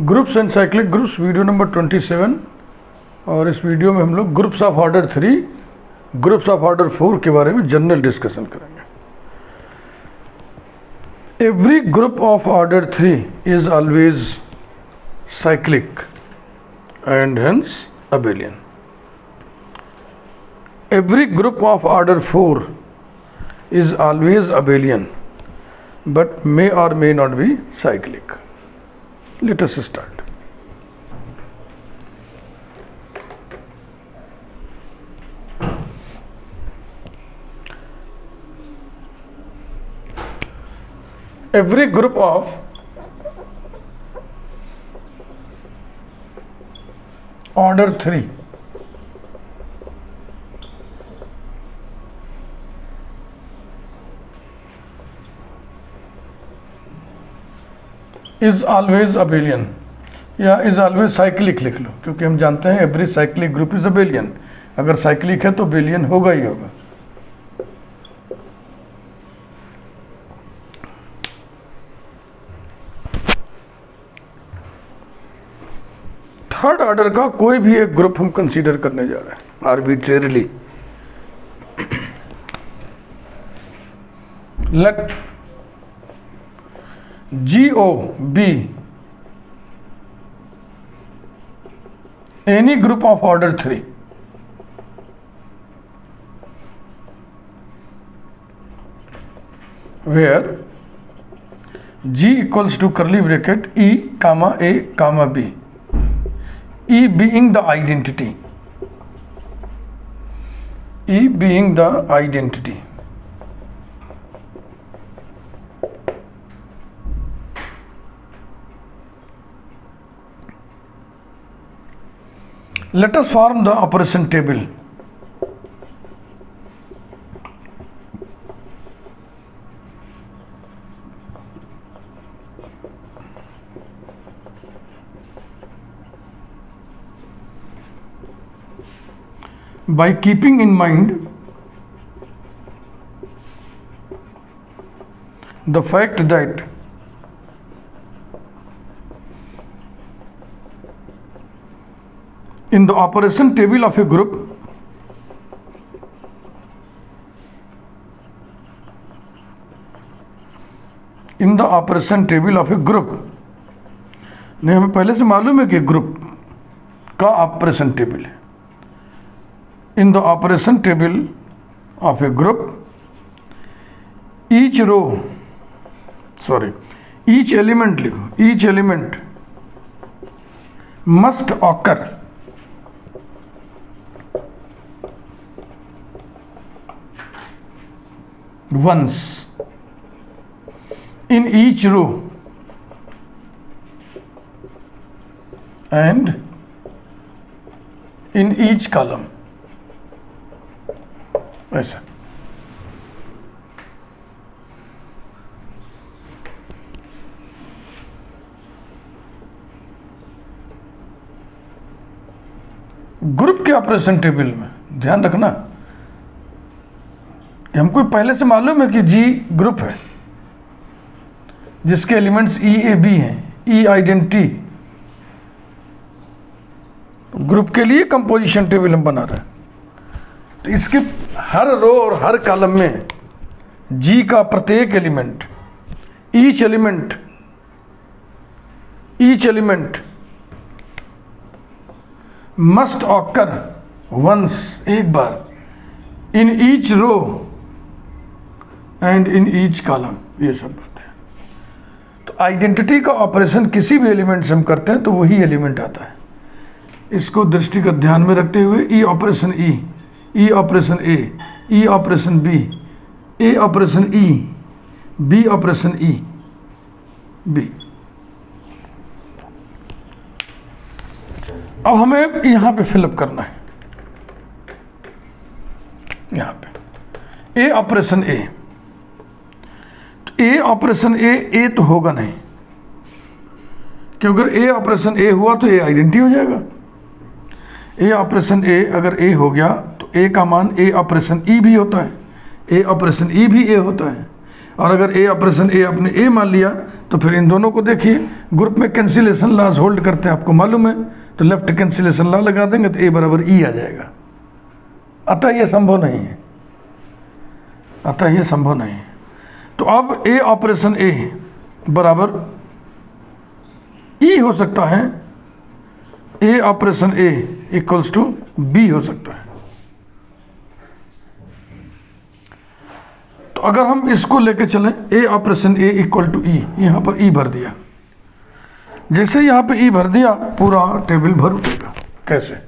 Groups and cyclic groups, video number 27 और इस video में हम लोग groups of order three, groups of order four के बारे में जनरल डिस्कशन करेंगे। Every group of order three is always cyclic and hence abelian every group of order 4 is always abelian, but may or may not be cyclic let us start. Every group of order 3 is always abelian या is always cyclic लिख लो, क्योंकि हम जानते हैं every cyclic group is abelian अगर cyclic है तो बेलियन होगा ही होगा। थर्ड ऑर्डर का कोई भी एक ग्रुप हम कंसीडर करने जा रहे हैं arbitrarily let G oh be any group of order three where g equals to curly bracket e comma a comma b E being the identity. E being the identity. Let us form the operation table. by keeping in mind the fact that in the operation table of a group. In the operation table of a group. नहीं, हमें पहले से मालूम है कि group का operation table है। In the operation table of a group each row sorry each element लिखो each element must occur once in each row and in each column ऐसा। ग्रुप के ऑपरेशन टेबल में, ध्यान रखना। हमको पहले से मालूम है कि जी ग्रुप है, जिसके एलिमेंट्स ई ए बी हैं ई आइडेंटिटी ग्रुप के लिए कंपोजिशन टेबल हम बना रहे हैं। तो इसके हर रो और हर कॉलम में जी का प्रत्येक element each element each element must occur once एक बार in each row and in each column ये सब बातें तो आइडेंटिटी का ऑपरेशन किसी भी एलिमेंट से हम करते हैं तो वही एलिमेंट आता है। इसको दृष्टिगत ध्यान में रखते हुए e operation e e operation a e operation b a operation e b operation e b अब हमें यहाँ पे फिलअप करना है। यहाँ पे। A operation a a operation a a तो होगा नहीं। क्योंकि अगर ए ऑपरेशन ए हुआ तो ए आइडेंटिटी हो जाएगा। ए ऑपरेशन ए अगर ए हो गया तो ए का मान ए ऑपरेशन ई भी होता है। ए ऑपरेशन ई भी ए होता है। और अगर ए ऑपरेशन ए आपने ए मान लिया तो फिर इन दोनों को देखिए। ग्रुप में कैंसिलेशन लाज होल्ड करते हैं, आपको मालूम है। तो लेफ़्ट कैंसिलेशन ला लगा देंगे तो ए बराबर ई आ जाएगा। अतः यह संभव नहीं है। अतः यह संभव नहीं है। तो अब ए ऑपरेशन ए बराबर ई हो सकता है। A operation a equals to b हो सकता है। तो अगर हम इसको लेके चलें a operation a equal to e यहाँ पर ई भर दिया। जैसे यहाँ पे ई भर दिया, पूरा टेबल भर उठेगा। कैसे?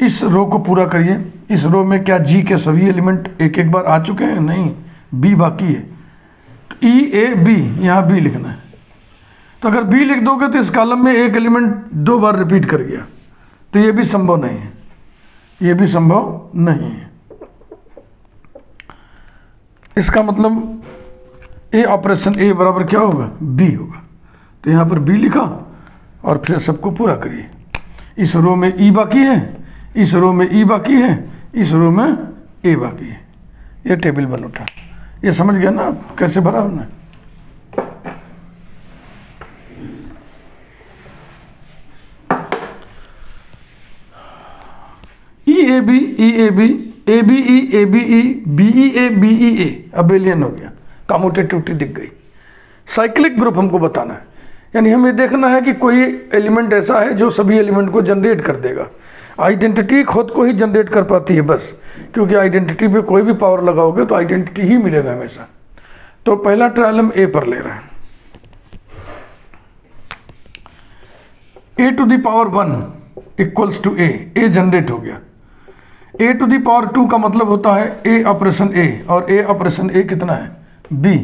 इस रो को पूरा करिए। इस रो में क्या जी के सभी एलिमेंट एक एक बार आ चुके हैं? नहीं। बी बाकी है। तो ई ए बी यहाँ बी लिखना है। तो अगर बी लिख दोगे तो इस कॉलम में एक एलिमेंट दो बार रिपीट कर गया। तो ये भी संभव नहीं है। ये भी संभव नहीं है। इसका मतलब ए ऑपरेशन ए बराबर क्या होगा? बी होगा। तो यहाँ पर बी लिखा और फिर सबको पूरा करिए। इस रो में ई बाकी है, इस रो में ई बाकी है, इस रो में ए बाकी है। ये टेबल बन उठा। ये समझ गया ना? कैसे भरा हमने e a b e a b a b e a b e b e a b e a abelian हो गया। कामोटेटिविटी दिख गई। साइक्लिक ग्रुप हमको बताना है। यानी हमें देखना है कि कोई एलिमेंट ऐसा है जो सभी एलिमेंट को जनरेट कर देगा। आइडेंटिटी खुद को ही जनरेट कर पाती है बस। क्योंकि आइडेंटिटी पे कोई भी पावर लगाओगे तो आइडेंटिटी ही मिलेगा हमेशा। तो पहला ट्रायल हम ए पर ले रहे हैं। A to the power one equals to a a generate हो गया। ए टू दावर टू का मतलब होता है ए ऑपरेशन ए और ए ऑपरेशन ए कितना है? बी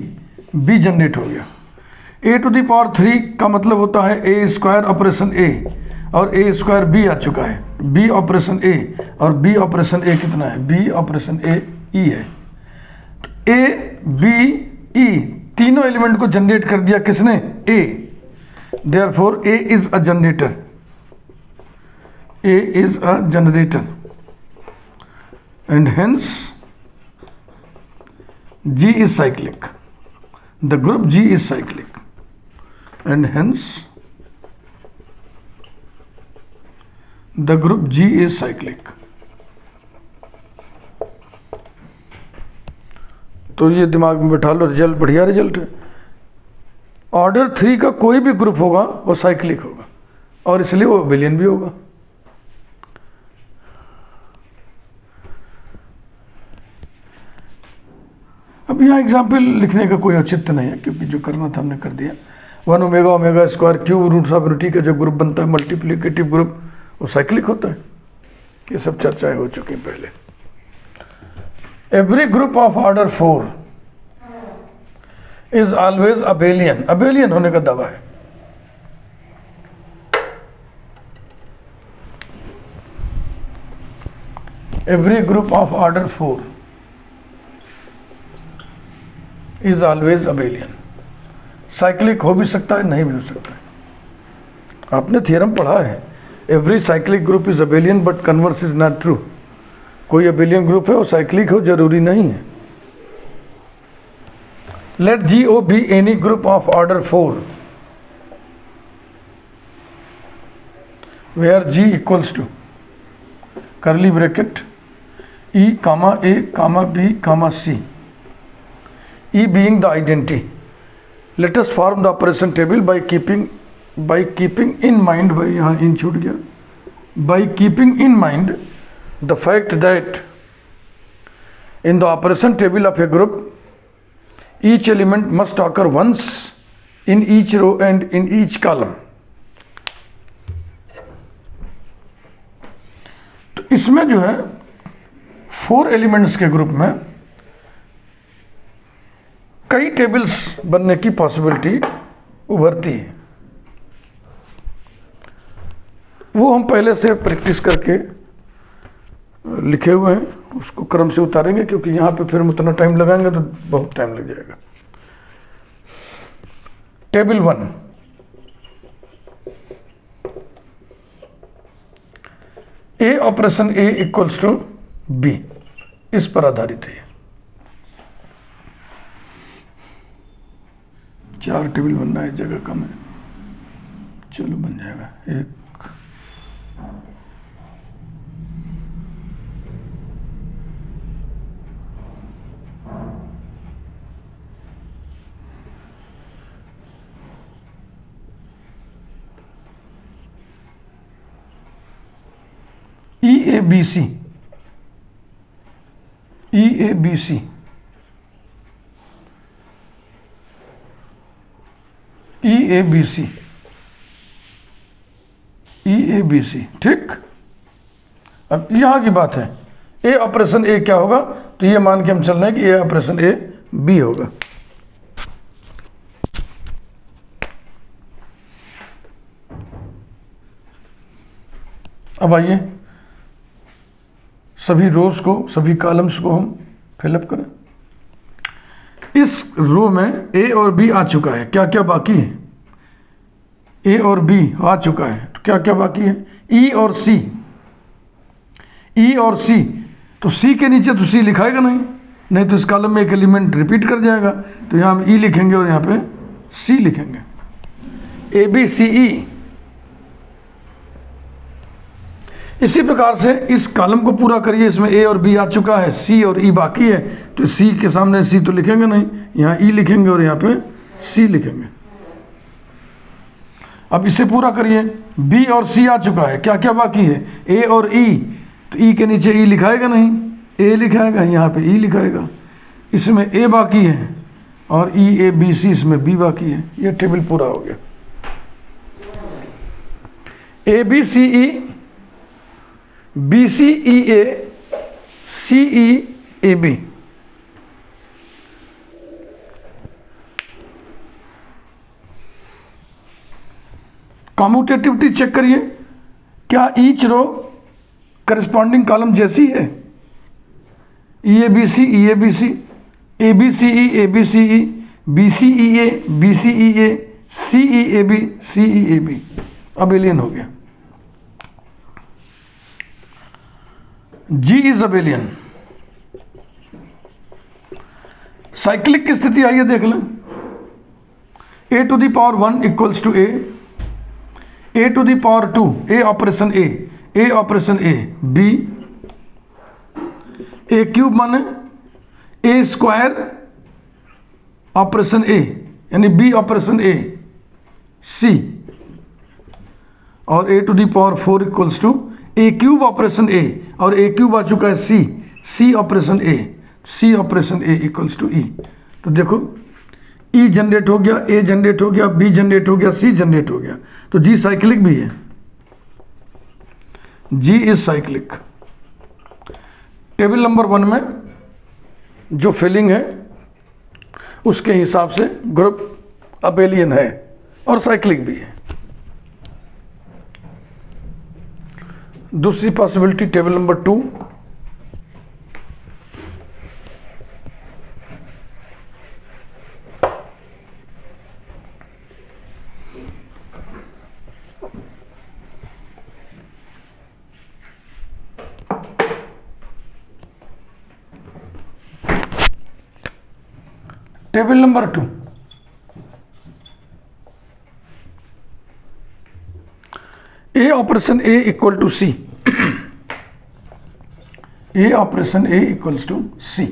बी जनरेट हो गया। ए टू दावर थ्री का मतलब होता है ए स्क्वायर ऑपरेशन ए और ए स्क्वायर बी आ चुका है। बी ऑपरेशन ए और बी ऑपरेशन ए कितना है? बी ऑपरेशन ए ई है। ए, बी, ई तीनों एलिमेंट को जनरेट कर दिया किसने? A. Therefore a is a generator a is a generator and hence G is cyclic the group G is cyclic and hence the group G is cyclic. तो ये दिमाग में बैठा लो रिज़ल्ट बढ़िया रिज़ल्ट है। ऑर्डर थ्री का कोई भी ग्रुप होगा, वो साइक्लिक होगा। और इसलिए वो बिलियन भी होगा। अब यहाँ एग्ज़ाम्पल लिखने का कोई औचित्य नहीं है, क्योंकि जो करना था हमने कर दिया। One omega omega square cube, root of unity का जो ग्रुप बनता है मल्टीप्लीकेटिव ग्रुप वो साइक्लिक होता है। ये सब चर्चाएँ हो चुकी पहले। Every group of order four is always abelian abelian होने का दावा है। Every group of order four is always abelian cyclic हो भी सकता है, नहीं भी हो सकता है। आपने थियरम पढ़ा है। Every cyclic group is abelian but converse is not true कोई अबेलियन ग्रुप है वो साइक्लिक हो, ज़रूरी नहीं है। Let G oh be any group of order four where G equals to curly bracket e comma a comma b comma c e being the identity us form the operation table by keeping by keeping in mind by यहाँ इन छूट गया by keeping in mind the fact that in the operation table of a group each element must occur once in each row and in each column तो इसमें जो है four elements के group में कई टेबल्स बनने की पॉसिबिलिटी उभरती है वो हम पहले से प्रैक्टिस करके लिखे हुए हैं, उसको क्रम से उतारेंगे, क्योंकि यहाँ पे फिर हम उतना टाइम लगाएँगे तो बहुत टाइम लग जाएगा। Table one a operation a equals to b इस पर आधारित है। चार टेबल बनना है, जगह कम है। चलो बन जाएगा। एक e a b c e a b c e a b c e a b c ठीक? अब यहाँ की बात है। ए ऑपरेशन ए क्या होगा? तो ये मान के हम चल रहे हैं कि ए ऑपरेशन ए बी होगा। अब आइए। सभी रोज को, सभी कॉलम्स को हम फिलअप करें। इस रो में ए और बी आ चुका है। क्या क्या बाकी है? ए और बी आ चुका है। तो क्या क्या बाकी है? ई और सी ई और सी तो सी के नीचे तो सी लिखाएगा नहीं। नहीं तो इस कॉलम में एक एलिमेंट रिपीट कर जाएगा। तो यहाँ हम ई लिखेंगे और यहाँ पे सी लिखेंगे। ए बी सी ई इसी प्रकार से इस कॉलम को पूरा करिए, इसमें ए और बी आ चुका है सी और ई बाकी है तो सी के सामने सी तो लिखेंगे नहीं, यहाँ ई लिखेंगे और यहाँ पे सी लिखेंगे। अब इसे पूरा करिए बी और सी आ चुका है क्या क्या बाकी है? ए और ई तो ई के नीचे ई लिखाएगा नहीं ए लिखाएगा, यहाँ पे ई लिखाएगा। इसमें ए बाकी है और ई ए बी सी इसमें बी बाकी है। ये टेबल पूरा हो गया। A b c e b c e a c e a b commutativity check करिए, क्या ईच रो करस्पॉन्डिंग कॉलम जैसी है? E a b c e a b c a b c e a b c e b c e a b c e a c e a b c e a b abelian हो गया। जी is abelian cyclic की स्थिति आइए देख लें। A to the power one equals to a a to the power two a operation a a operation a b a cube माने ए square operation ए यानी B operation ए c और a to the power four equals to a cube operation a और a cube आ चुका है? C. C operation a. C operation a equals to e तो देखो e e generate हो गया ए जनरेट हो गया बी जनरेट हो गया सी जनरेट हो गया। तो जी साइक्लिक भी है। G is cyclic table number one में जो फिलिंग है, उसके हिसाब से ग्रुप अबेलियन है और साइक्लिक भी है। दूसरी possibility table number two table number two a operation a equal to c. A operation a equals to c.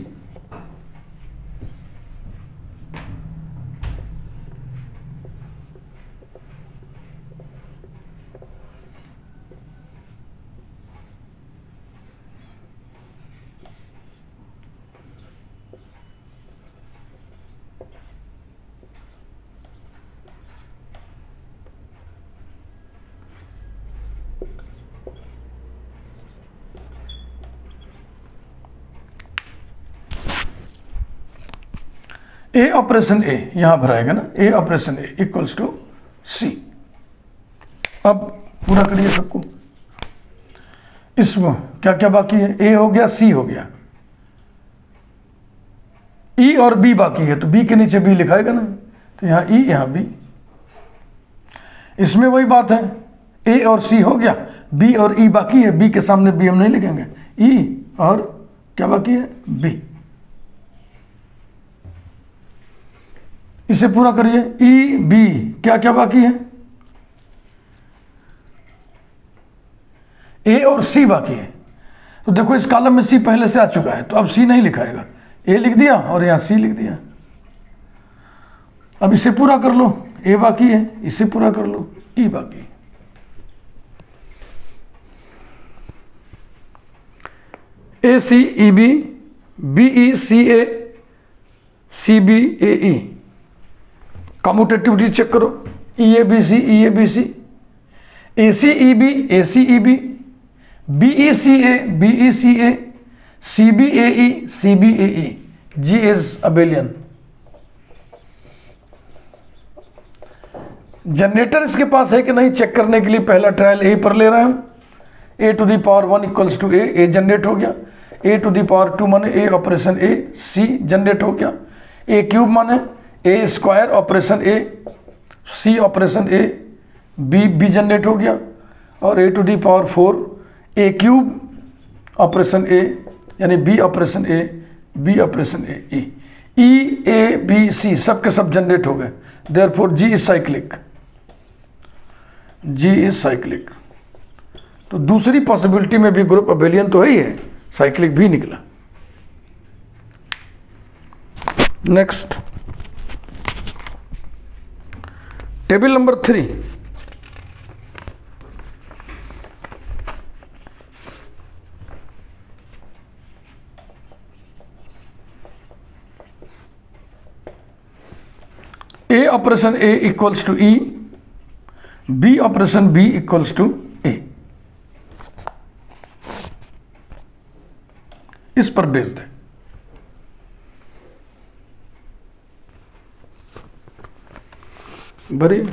A operation a यहाँ भराएगा ना? A operation a equals to c अब पूरा करिए सबको। इसमें क्या क्या बाकी है? ए हो गया सी हो गया। ई e और बी बाकी है तो बी के नीचे बी लिखाएगा ना? तो यहाँ ई e, यहाँ बी इसमें वही बात है। ए और सी हो गया बी और ई e बाकी है बी के सामने बी हम नहीं लिखेंगे। ई e और क्या बाकी है? बी इसे पूरा करिए। ई बी क्या क्या बाकी है? ए और सी बाकी है। तो देखो, इस कॉलम में सी पहले से आ चुका है तो अब सी नहीं लिखाएगा। ए लिख दिया और यहाँ सी लिख दिया। अब इसे पूरा कर लो। ए बाकी है, इसे पूरा कर लो। ई बाकी है। ए सी ई बी बी ई सी ए सी बी ए ई कम्यूटेटिविटी चेक करो। ई A B C E A B C A C E B A C E B B E C A B E C A C B A E C B A E G is abelian generator इसके पास है कि नहीं? Check करने के लिए पहला trial A पर ले रहे हैं a to the power one equals to a a generate हो गया। A to the power two माने ए ऑपरेशन ए सी जनरेट हो गया। ए क्यूब माने a square operation a c operation a b b generate हो गया। और a to the power four a cube operation a यानी b operation a b operation a e a b c सब के सब जनरेट हो गए। Therefore G is cyclic G is cyclic तो दूसरी पॉसिबिलिटी में भी ग्रुप अबेलियन तो है ही है। साइक्लिक भी निकला। Next table number three. A operation a equals to e b operation b equals to a इस पर बेस्ड है। बड़ी।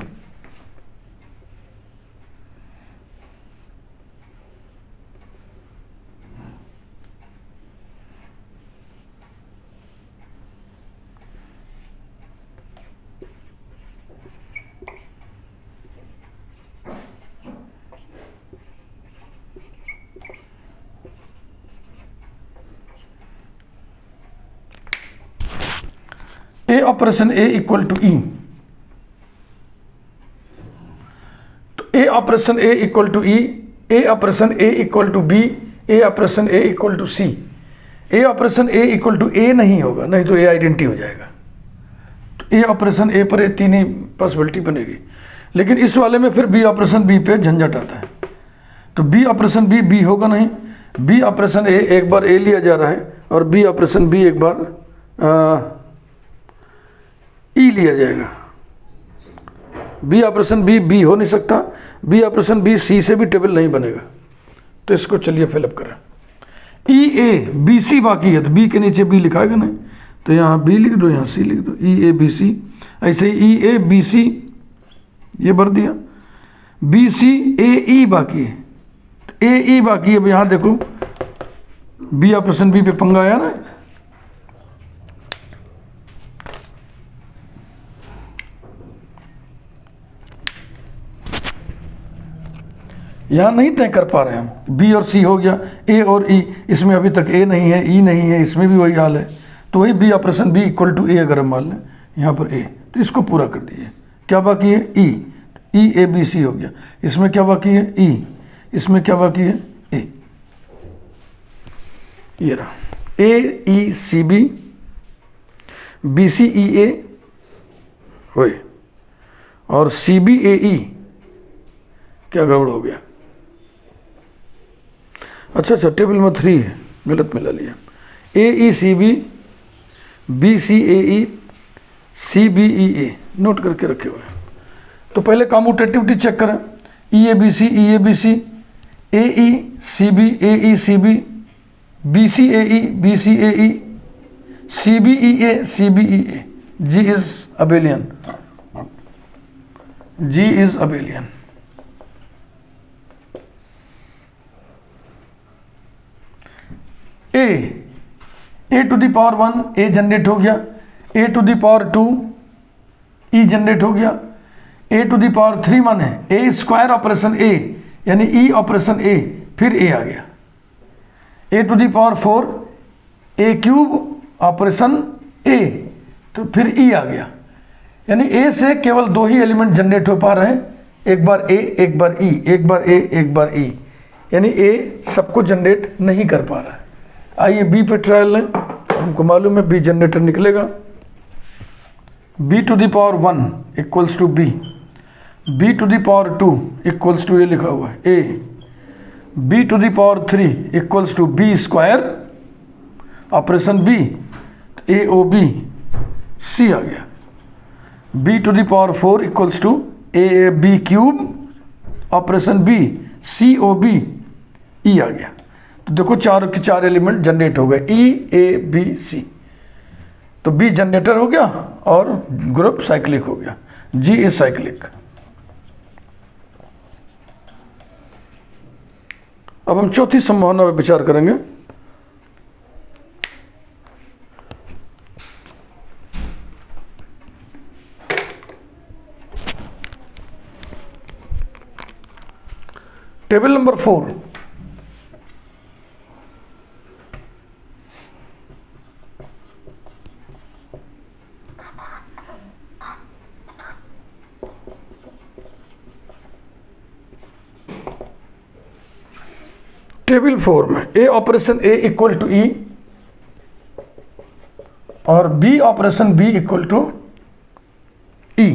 A operation a equal to e तो a operation a equal to e a operation a equal to b a operation a equal to c a operation a equal to a नहीं होगा, नहीं तो ए identity हो जाएगा। तो ए operation A पर A तीन ही पॉसिबिलिटी बनेगी। लेकिन इस वाले में फिर बी ऑपरेशन बी पे झंझट आता है। तो बी ऑपरेशन बी बी होगा नहीं। बी ऑपरेशन ए एक बार ए लिया जा रहा है और बी ऑपरेशन बी एक बार ई लिया जाएगा। बी ऑपरेशन बी बी हो नहीं सकता, बी ऑपरेशन बी, सी से भी टेबल नहीं बनेगा। तो इसको चलिए फिलअप करें। ई ए बी सी बाकी है तो बी के नीचे बी लिखाएगा नहीं? तो यहाँ बी लिख दो, यहाँ सी लिख दो। ई ए बी सी ऐसे ही ई ए बी सी ये भर दिया। बी सी ए ई बाकी है। ए ई बाकी है, अब यहाँ देखो बी ऑपरेशन बी पे पंगा आया ना? यहाँ नहीं तय कर पा रहे हम। बी और सी हो गया ए और ई e, इसमें अभी तक ए नहीं है ई e नहीं है इसमें भी वही हाल है। तो वही b operation b equal to a अगर हम मान लें यहाँ पर ए तो इसको पूरा कर दीजिए क्या बाकी है? E E A B C हो गया। इसमें क्या बाकी है? E e. इसमें क्या बाकी है? ए ये रहा। A E C B B C E A और सी बी ए ई क्या गड़बड़ हो गया? अच्छा अच्छा टेबल में थ्री है, गलत मिला लिया। A e c b b c a e c b e a note करके रखे हुए हैं। तो पहले कॉम्यूटेटिविटी चेक करें। E a b c e a b c a e c b a e c b b c a e b c a e c b e a c b e a G is abelian G is abelian a a to the power one a generate हो गया। A to the power two e generate हो गया। A to the power three मान है। ए square operation ए यानी ई operation A फिर ए आ गया। A to the power four a cube operation a तो फिर ई आ गया। यानी ए से केवल दो ही एलिमेंट जनरेट हो पा रहे हैं। एक बार ए एक बार ई एक बार ए एक बार ई यानी ए सबको जनरेट नहीं कर पा रहा है। आइए बी पे ट्रायल लें। हमको मालूम है बी जनरेटर निकलेगा। B to the power one equals to b b to the power two equals to a लिखा हुआ है। A b to the power three equals to b square operation b a oh b c आ गया। B to the power four equals to a b cube operation b c oh b e आ गया। तो देखो चार के चार element generate हो गए। ई ए बी सी तो बी जनरेटर हो गया और ग्रुप साइक्लिक हो गया। जी इज़ साइक्लिक अब हम चौथी संभावना पर विचार करेंगे। Table number four table four में A operation A equal to E और B operation B equal to E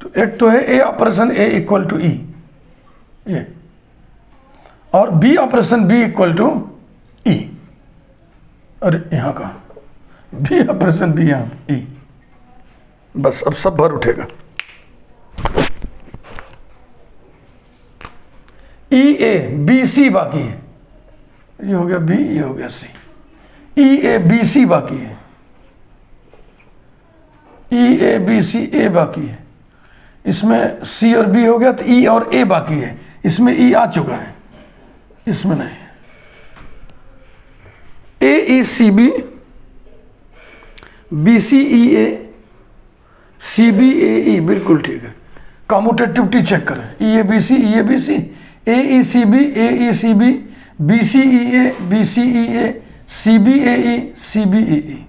तो एक तो है A operation A equal to E ये और B operation B equal to E. अरे, यहाँ का बी ऑपरेशन बी, यहाँ ई। बस, अब सब भर उठेगा। ई, ए, बी, सी बाकी है। ये हो गया बी, ये हो गया सी। ई, ए, बी, सी बाकी है। ई, ए, बी, सी, ए बाकी है। इसमें सी और बी हो गया तो ई और ए बाकी है। इसमें ई आ चुका है। इसमें नहीं। A E C B B C E A C B A E बिल्कुल ठीक है। कॉमुटेटिविटी चेक करें। E A B C E A B C A E C B A E C B B C E A B C E A C B A E C B E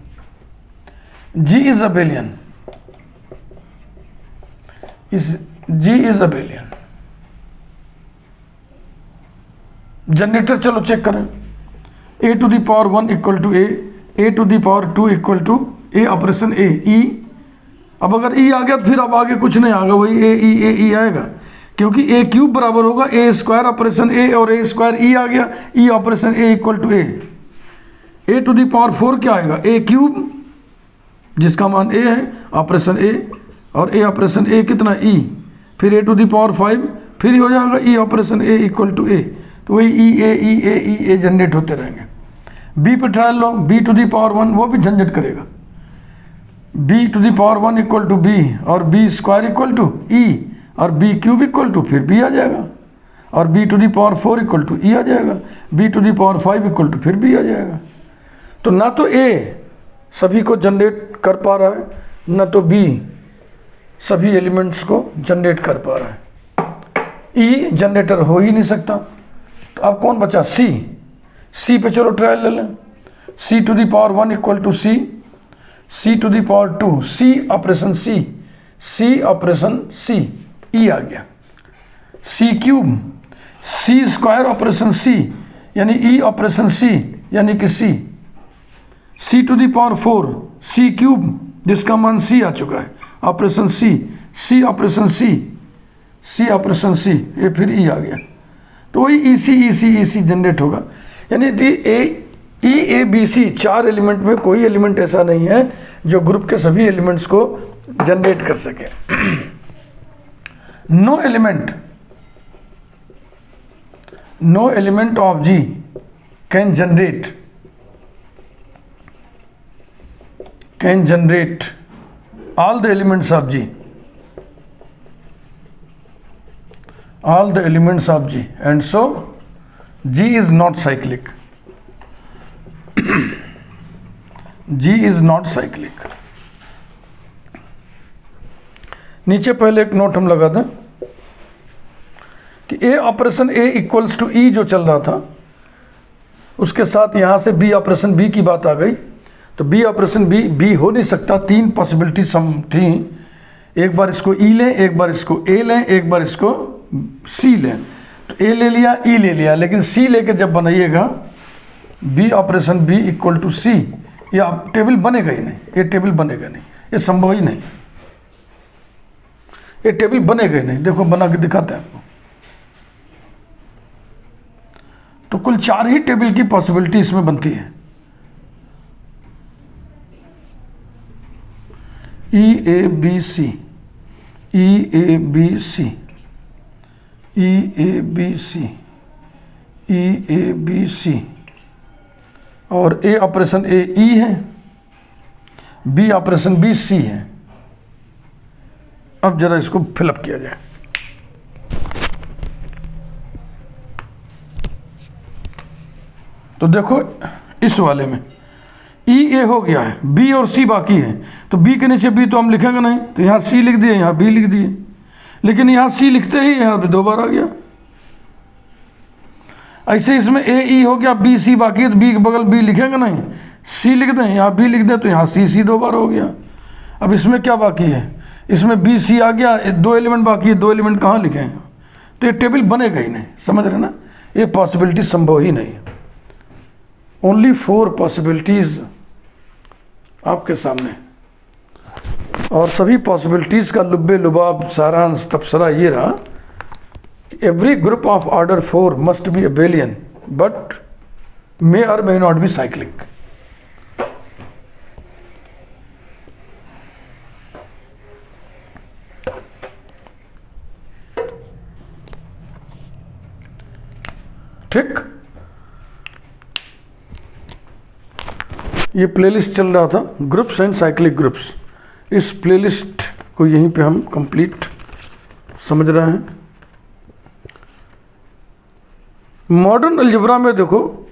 G is abelian is, G is abelian generator चलो check करें। A to the power one equal to A A to the power two equal to A operation A E अब अगर ई आ गया तो फिर अब आगे कुछ नहीं आएगा, वही ए ई ए ई आएगा। क्योंकि ए क्यूब बराबर होगा ए स्क्वायर ऑपरेशन ए और ए स्क्वायर ई आ गया E operation A equal to A A to the power four क्या आएगा? ए क्यूब जिसका मान ए है ऑपरेशन ए और ए ऑपरेशन ए कितना ई फिर A to the power five फिर हो जाएगा E operation A equal to A तो वही E A E A E A generate होते रहेंगे। बी पे trial low B to the power one वो भी झंझट करेगा। B to the power one equal to B और B square equal to E और बी क्यूब इक्वल टू फिर बी आ जाएगा। और B to the power four equal to E आ जाएगा। B to the power five equal to फिर B आ जाएगा। तो ना तो ए सभी को जनरेट कर पा रहा है, ना तो बी सभी एलिमेंट्स को जनरेट कर पा रहा है। ई जनरेटर हो ही नहीं सकता। तो अब कौन बचा? सी सी पे चलो ट्रायल ले लें। C to the power one equal to C C to the power two C operation C C operation C E आ गया। C cube C square operation C यानी ई ऑपरेशन सी यानी कि C C to the power four C cube जिसका मान सी आ चुका है। Operation C C operation C C operation C, ये फिर ई आ गया। तो वही E C E C E C generate होगा। यानी ए ई ए बी सी चार एलिमेंट में कोई एलिमेंट ऐसा नहीं है जो ग्रुप के सभी एलिमेंट्स को जनरेट कर सके। No element no element of G can generate can generate all the elements of G all the elements of G and so G is not cyclic G is not cyclic नीचे पहले एक note हम लगा दें कि A operation A equals to E जो चल रहा था उसके साथ यहाँ से बी ऑपरेशन बी की बात आ गई तो बी ऑपरेशन बी बी हो नहीं सकता। तीन पॉसिबिलिटी सम थी। एक बार इसको ई लें, एक बार इसको ए लें, एक बार इसको सी लें। तो ए ले लिया ई ले लिया। लेकिन सी लेके जब बनाइएगा B operation B equal to C ये आप टेबल बनेगा ही नहीं। ये टेबल बनेगा नहीं। ये संभव ही नहीं। ये टेबल बनेगा ही नहीं। देखो, बना के दिखाते हैं आपको। तो कुल चार ही टेबल की पॉसिबिलिटी इसमें बनती है। E A B C E A B C E A B C E A B C और ए ऑपरेशन ए ई है बी ऑपरेशन बी सी है। अब जरा इसको फिलअप किया जाए। तो देखो, इस वाले में ई e ए हो गया है बी और सी बाकी है। तो बी के नीचे बी तो हम लिखेंगे नहीं तो यहाँ सी लिख दिए, यहाँ बी लिख दिए। लेकिन यहाँ सी लिखते ही यहाँ पे दो बार आ गया। ऐसे इसमें ए ई e हो गया बी सी बाकी है तो बी के बगल बी लिखेंगे नहीं। सी लिख दें, यहाँ बी लिख दें तो यहाँ सी सी दो बार हो गया। अब इसमें क्या बाकी है? इसमें बी सी आ गया दो एलिमेंट बाकी है, दो एलिमेंट कहाँ लिखें? तो ये टेबल बनेगा ही नहीं, समझ रहे ना? ये पॉसिबिलिटी संभव ही नहीं है। ओनली फोर पॉसिबिलिटीज़ आपके सामने। और सभी पॉसिबिलिटीज़ का लुब्बे लुबाब सारांश तबसरा ये रहा every group of order four must be abelian but may और मे नॉट बी साइक्लिक ठीक? ये प्लेलिस्ट चल रहा था ग्रुप्स एंड साइक्लिक ग्रुप्स इस प्लेलिस्ट को यहीं पे हम कंप्लीट समझ रहे हैं। मॉडर्न अलजबरा में देखो,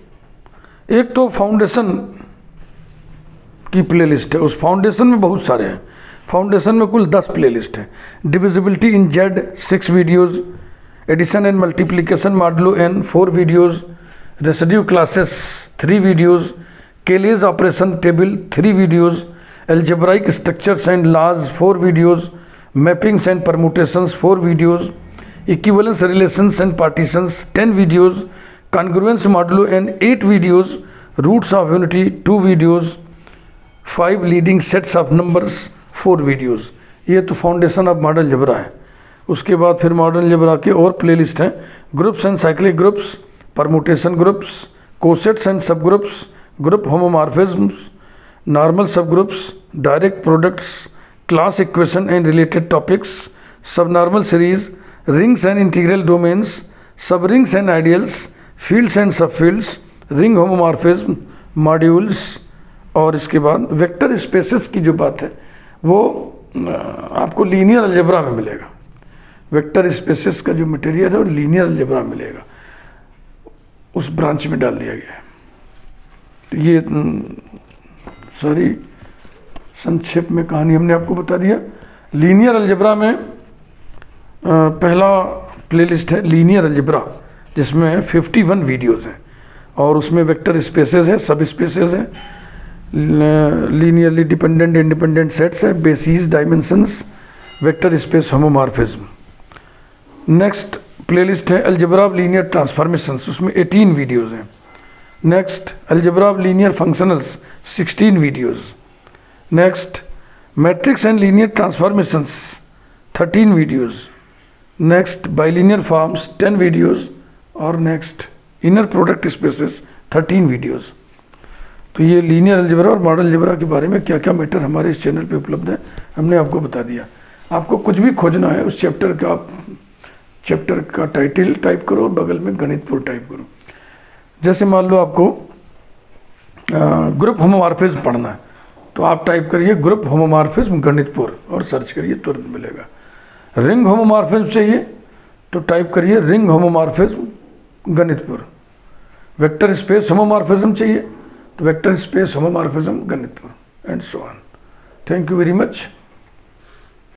एक तो फाउंडेशन की प्लेलिस्ट है। उस फाउंडेशन में बहुत सारे हैं। फाउंडेशन में कुल दस प्लेलिस्ट है। Divisibility in Z six videos addition and multiplication modulo N four videos residue classes three videos Cayley's operation table three videos algebraic structures and laws four videos mappings and permutations four videos equivalence relation and partitions ten videos congruence modulo and eight videos roots of unity two videos five leading sets of numbers four videos ये तो foundation of model जबरा है। उसके बाद फिर modern Libra के और play हैं। Groups and cyclic groups permutation groups cosets and subgroups group homomorphism normal subgroups direct products class equation and related topics subnormal series rings and integral domains subrings and ideals fields and subfields ring homomorphism modules और इसके बाद vector spaces की जो बात है, वो आपको linear algebra में मिलेगा। वेक्टर स्पेसिस का जो मटेरियल है वो लीनियर में मिलेगा। उस ब्रांच में डाल दिया गया है। ये सारी संक्षेप में कहानी हमने आपको बता दिया लीनियर अलजबरा में पहला प्लेलिस्ट है लीनियर अलजबरा जिसमें 51 वीडियोस हैं। और उसमें वेक्टर स्पेसेस है सब स्पेसेस हैं। लीनियरली डिपेंडेंट इंडिपेंडेंट सेट्स है basis dimensions vector space homomorphism next playlist है अलजबरा ऑफ़ लीनियर ट्रांसफॉर्मेशंस उसमें 18 वीडियोस हैं। Next, algebra of linear functionals, 16 videos. Next, matrix and linear transformations, 13 videos. Next, bilinear forms, 10 videos. और next inner product spaces 13 videos तो ये linear algebra और modern algebra के बारे में क्या क्या मैटर हमारे इस चैनल पे उपलब्ध है हमने आपको बता दिया आपको कुछ भी खोजना है उस चैप्टर का आप चैप्टर का टाइटल टाइप करो बगल में गणितपुर टाइप करो जैसे मान लो आपको ग्रुप होमोमार्फिज्म पढ़ना है तो आप टाइप करिए ग्रुप होमोमार्फिज्म गणितपुर और सर्च करिए, तुरंत मिलेगा। रिंग होमोमार्फिज्म चाहिए तो टाइप करिए ring homomorphism Ganitpur. Vector space homomorphism चाहिए तो vector space homomorphism Ganitpur and so on thank you very much